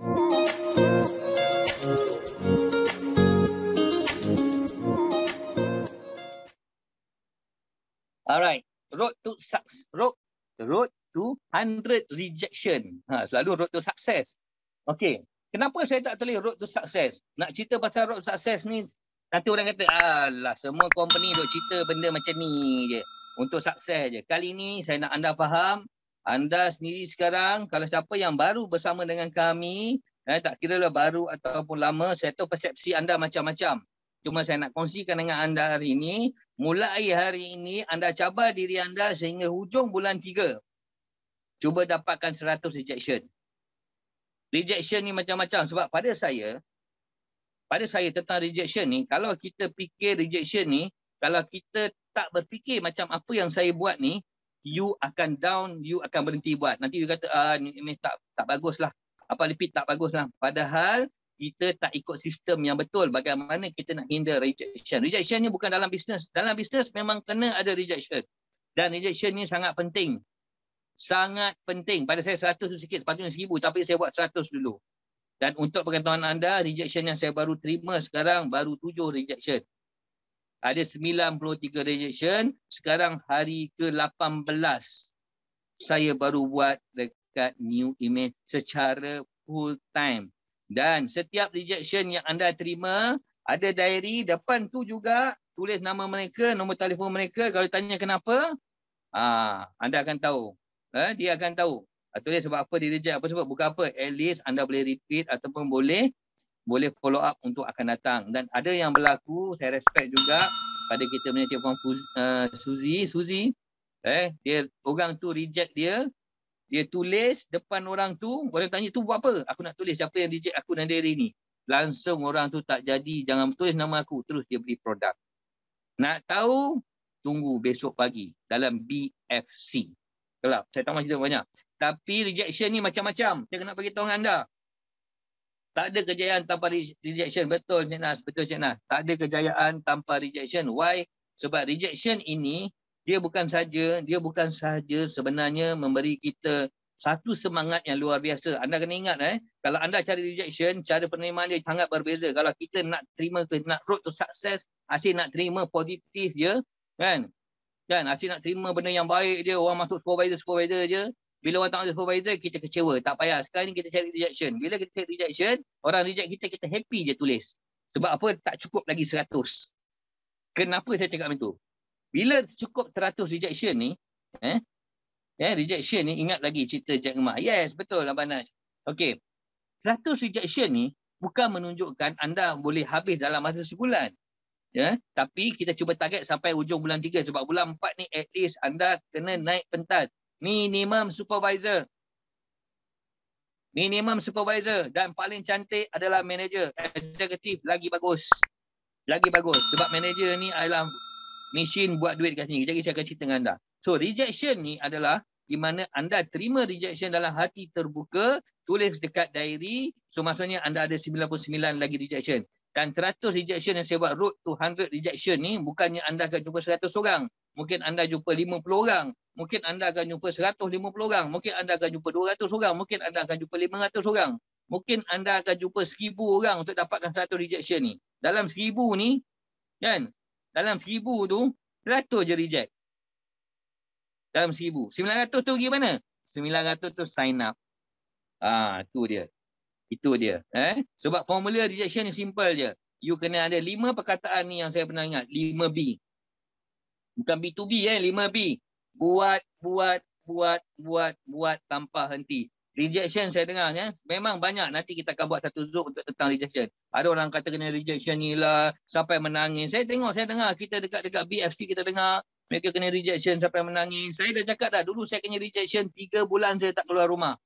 Alright, road to success. Road, road to 100 rejection. Ha, selalu road to success. Okay, kenapa saya tak tulis road to success? Nak cerita pasal road to success ni, nanti orang kata, alah semua company duk cerita benda macam ni je. Untuk sukses je. Kali ni saya nak anda faham, anda sendiri sekarang, kalau siapa yang baru bersama dengan kami, eh, tak kira lah baru ataupun lama, saya tahu persepsi anda macam-macam. Cuma saya nak kongsikan dengan anda hari ini, mulai hari ini anda cabar diri anda sehingga hujung bulan tiga. Cuba dapatkan 100 rejection. Rejection ni macam-macam sebab pada saya, pada saya tentang rejection ni, kalau kita fikir rejection ni, kalau kita tak berfikir macam apa yang saya buat ni, you akan down, you akan berhenti buat. Nanti you kata, ah, ni, tak tak baguslah. Apa repeat tak baguslah. Padahal kita tak ikut sistem yang betul bagaimana kita nak hinder rejection. Rejection ni bukan dalam bisnes. Dalam bisnes memang kena ada rejection. Dan rejection ni sangat penting. Sangat penting. Pada saya 100 tu sikit, sepatutnya 1000 tapi saya buat 100 dulu. Dan untuk pengetahuan anda, rejection yang saya baru terima sekarang baru 7 rejection. Ada 93 rejection, sekarang hari ke-18 saya baru buat dekat new email secara full time. Dan setiap rejection yang anda terima, ada diary depan tu juga tulis nama mereka, nombor telefon mereka. Kalau tanya kenapa, ah, anda akan tahu. Eh, dia akan tahu. Ah, tulis sebab apa dia reject, apa sebab, bukan apa. At least anda boleh repeat ataupun boleh boleh follow up untuk akan datang. Dan ada yang berlaku, saya respect juga pada kita punya Cik Puan uh, Suzy. Suzy, eh, dia, orang tu reject dia, dia tulis depan orang tu, orang tanya tu buat apa? Aku nak tulis siapa yang reject aku dan diri ni. Langsung orang tu tak jadi, jangan tulis nama aku. Terus dia beli produk. Nak tahu? Tunggu besok pagi dalam BFC. Kelap, saya tak mahu cerita banyak. Tapi rejection ni macam-macam. Saya nak bagi tahu anda. Tak ada kejayaan tanpa rejection. Betul Cik Nas. Betul Cik Nas. Tak ada kejayaan tanpa rejection. Why? Sebab rejection ini dia bukan saja dia bukan saja sebenarnya memberi kita satu semangat yang luar biasa. Anda kena ingat eh, kalau anda cari rejection, cara penerimaan dia sangat berbeza. Kalau kita nak terima ke nak road to success, asyik nak terima positif je, kan? Kan, asyik nak terima benda yang baik je, orang masuk supervisor supervisor je. Bila orang tak masuk supervisor, kita kecewa. Tak payah. Sekarang ni kita cari rejection. Bila kita cari rejection, orang reject kita, kita happy je tulis. Sebab apa? Tak cukup lagi 100. Kenapa saya cakap macam tu? bila cukup 100 rejection ni eh eh rejection ni ingat lagi cerita Jack Ma yes betul Abang Nas okey 100 rejection ni bukan menunjukkan anda boleh habis dalam masa sebulan ya tapi kita cuba target sampai ujung bulan 3 sebab bulan 4 ni at least anda kena naik pentas minimum supervisor minimum supervisor dan paling cantik adalah manager eksekutif lagi bagus lagi bagus sebab manager ni adalah mesin buat duit kat sini. Jadi saya akan cerita dengan anda. So rejection ni adalah di mana anda terima rejection dalam hati terbuka, tulis dekat diary. So maksudnya anda ada 99 lagi rejection. Dan 100 rejection yang saya buat road to 100 rejection ni bukannya anda akan jumpa 100 orang. Mungkin anda jumpa 50 orang. Mungkin anda akan jumpa 150 orang. Mungkin anda akan jumpa 200 orang. Mungkin anda akan jumpa 500 orang. Mungkin anda akan jumpa 1000 orang untuk dapatkan satu rejection ni. Dalam 1000 ni, kan, dalam seribu tu, seratus je reject. Dalam seribu. Sembilan ratus tu pergi mana? Sembilan ratus tu sign up. Ah, tu dia. Itu dia. Eh? Sebab formula rejection ni simple je. You kena ada lima perkataan ni yang saya pernah ingat. Lima B. Bukan B2B eh. Lima B. Buat, buat, buat, buat, buat tanpa henti. Rejection saya dengar ya. Memang banyak nanti kita akan buat satu zoom untuk tentang rejection. Ada orang kata kena rejection ni lah sampai menangis. Saya tengok saya dengar kita dekat-dekat BFC kita dengar mereka kena rejection sampai menangis. Saya dah cakap dah dulu saya kena rejection tiga bulan saya tak keluar rumah.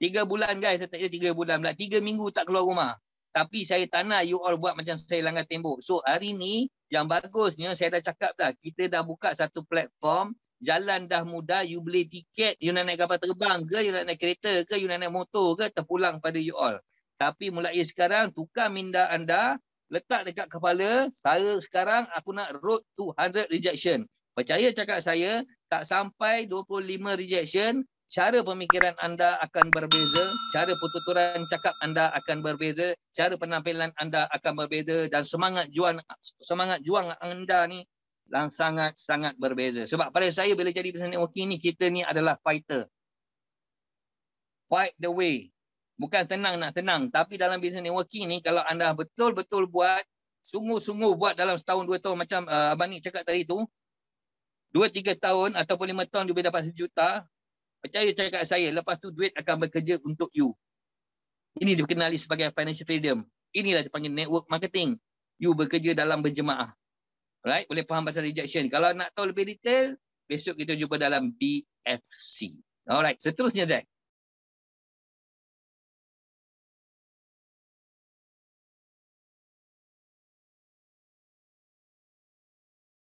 Tiga bulan guys saya tak kira tiga bulan pula. Tiga minggu tak keluar rumah. Tapi saya tak nak you all buat macam saya langgar tembok. So hari ni yang bagusnya saya dah cakap dah. Kita dah buka satu platform jalan dah mudah, you beli tiket, you nak naik kapal terbang ke, you nak naik kereta ke, you nak naik motor ke, terpulang pada you all. Tapi mulai sekarang, tukar minda anda, letak dekat kepala, saya sekarang aku nak road to 100 rejection. Percaya cakap saya, tak sampai 25 rejection, cara pemikiran anda akan berbeza, cara pertuturan cakap anda akan berbeza, cara penampilan anda akan berbeza dan semangat juang semangat juang anda ni lang sangat sangat berbeza. Sebab pada saya bila jadi business networking ni kita ni adalah fighter. Fight the way. Bukan tenang nak tenang tapi dalam business networking ni kalau anda betul-betul buat sungguh-sungguh buat dalam setahun dua tahun macam uh, abang ni cakap tadi tu dua tiga tahun ataupun lima tahun dia boleh dapat sejuta Percaya cakap saya, lepas tu duit akan bekerja untuk you. Ini dikenali sebagai financial freedom. Inilah dipanggil network marketing. You bekerja dalam berjemaah. Right? Boleh faham pasal rejection. Kalau nak tahu lebih detail, besok kita jumpa dalam BFC. Alright, seterusnya Zack.